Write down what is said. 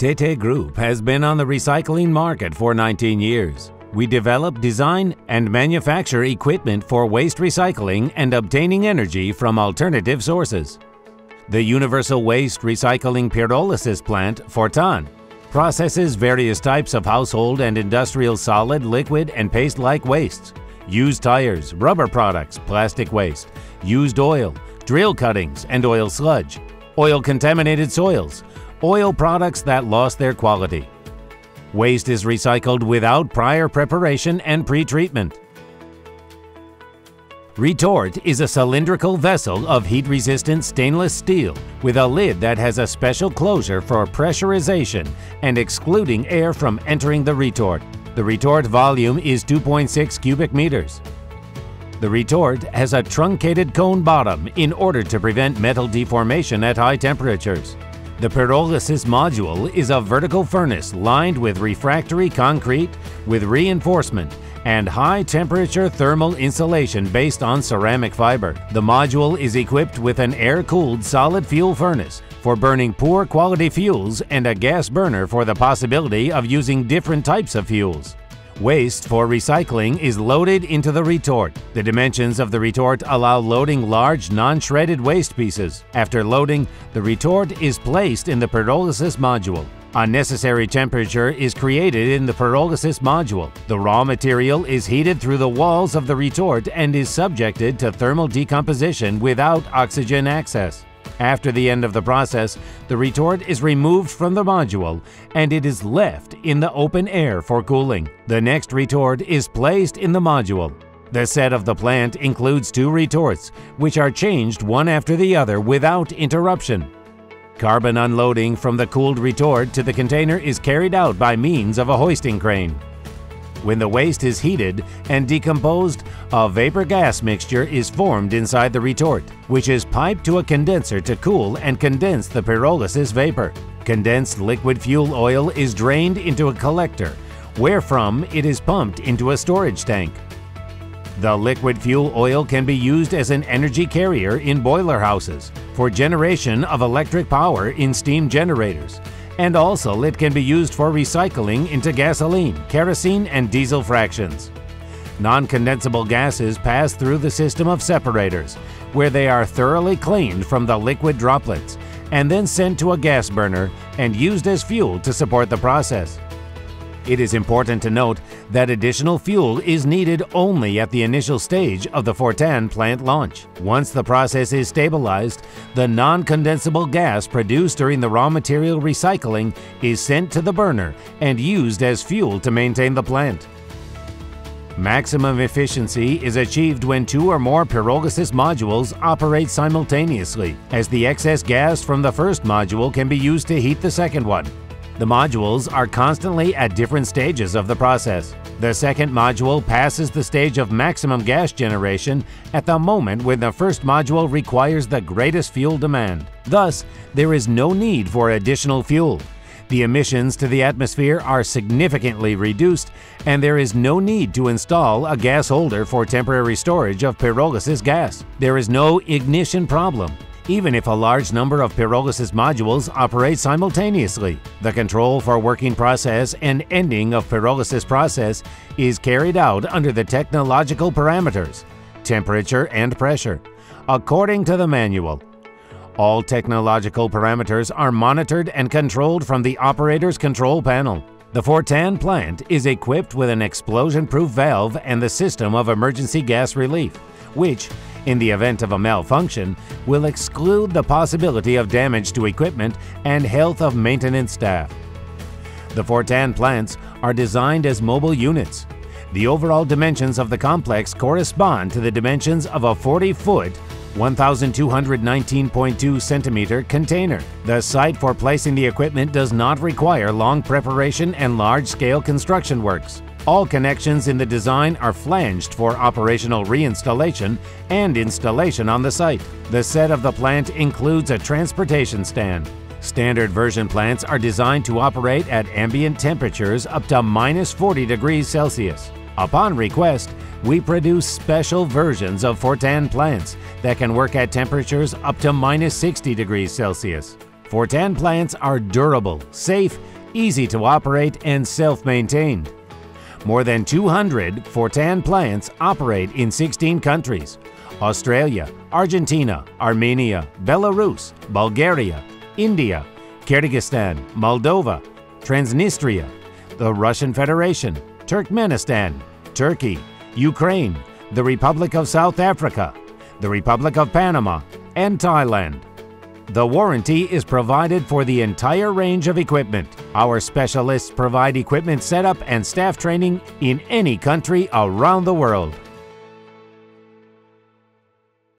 TT Group has been on the recycling market for 19 years. We develop, design, and manufacture equipment for waste recycling and obtaining energy from alternative sources. The Universal Waste Recycling Pyrolysis Plant, Fortan, processes various types of household and industrial solid, liquid, and paste-like wastes, used tires, rubber products, plastic waste, used oil, drill cuttings and oil sludge, oil-contaminated soils, oil products that lost their quality. Waste is recycled without prior preparation and pre-treatment. Retort is a cylindrical vessel of heat-resistant stainless steel with a lid that has a special closure for pressurization and excluding air from entering the retort. The retort volume is 2.6 cubic meters. The retort has a truncated cone bottom in order to prevent metal deformation at high temperatures. The pyrolysis module is a vertical furnace lined with refractory concrete with reinforcement and high temperature thermal insulation based on ceramic fiber. The module is equipped with an air-cooled solid fuel furnace for burning poor quality fuels and a gas burner for the possibility of using different types of fuels. Waste for recycling is loaded into the retort. The dimensions of the retort allow loading large, non-shredded waste pieces. After loading, the retort is placed in the pyrolysis module. A necessary temperature is created in the pyrolysis module. The raw material is heated through the walls of the retort and is subjected to thermal decomposition without oxygen access. After the end of the process, the retort is removed from the module and it is left in the open air for cooling. The next retort is placed in the module. The set of the plant includes two retorts, which are changed one after the other without interruption. Carbon unloading from the cooled retort to the container is carried out by means of a hoisting crane. When the waste is heated and decomposed, a vapor gas mixture is formed inside the retort, which is piped to a condenser to cool and condense the pyrolysis vapor. Condensed liquid fuel oil is drained into a collector, wherefrom it is pumped into a storage tank. The liquid fuel oil can be used as an energy carrier in boiler houses for generation of electric power in steam generators and also it can be used for recycling into gasoline, kerosene, and diesel fractions. Non-condensable gases pass through the system of separators, where they are thoroughly cleaned from the liquid droplets, and then sent to a gas burner and used as fuel to support the process. It is important to note that additional fuel is needed only at the initial stage of the Fortan plant launch. Once the process is stabilized, the non-condensable gas produced during the raw material recycling is sent to the burner and used as fuel to maintain the plant. Maximum efficiency is achieved when two or more pyrolysis modules operate simultaneously, as the excess gas from the first module can be used to heat the second one. The modules are constantly at different stages of the process. The second module passes the stage of maximum gas generation at the moment when the first module requires the greatest fuel demand. Thus, there is no need for additional fuel. The emissions to the atmosphere are significantly reduced, and there is no need to install a gas holder for temporary storage of pyrolysis gas. There is no ignition problem, even if a large number of pyrolysis modules operate simultaneously. The control for working process and ending of pyrolysis process is carried out under the technological parameters, temperature and pressure, according to the manual. All technological parameters are monitored and controlled from the operator's control panel. The Fortan plant is equipped with an explosion-proof valve and the system of emergency gas relief, which, in the event of a malfunction, will exclude the possibility of damage to equipment and health of maintenance staff. The Fortan plants are designed as mobile units. The overall dimensions of the complex correspond to the dimensions of a 40-foot 1,219.2 centimeter container. The site for placing the equipment does not require long preparation and large-scale construction works. All connections in the design are flanged for operational reinstallation and installation on the site. The set of the plant includes a transportation stand. Standard version plants are designed to operate at ambient temperatures up to minus 40 degrees Celsius. Upon request, we produce special versions of Fortan plants that can work at temperatures up to minus 60 degrees Celsius. Fortan plants are durable, safe, easy to operate, and self maintained. More than 200 Fortan plants operate in 16 countries Australia, Argentina, Armenia, Belarus, Bulgaria, India, Kyrgyzstan, Moldova, Transnistria, the Russian Federation, Turkmenistan, Turkey, Ukraine, the Republic of South Africa, the Republic of Panama, and Thailand. The warranty is provided for the entire range of equipment. Our specialists provide equipment setup and staff training in any country around the world.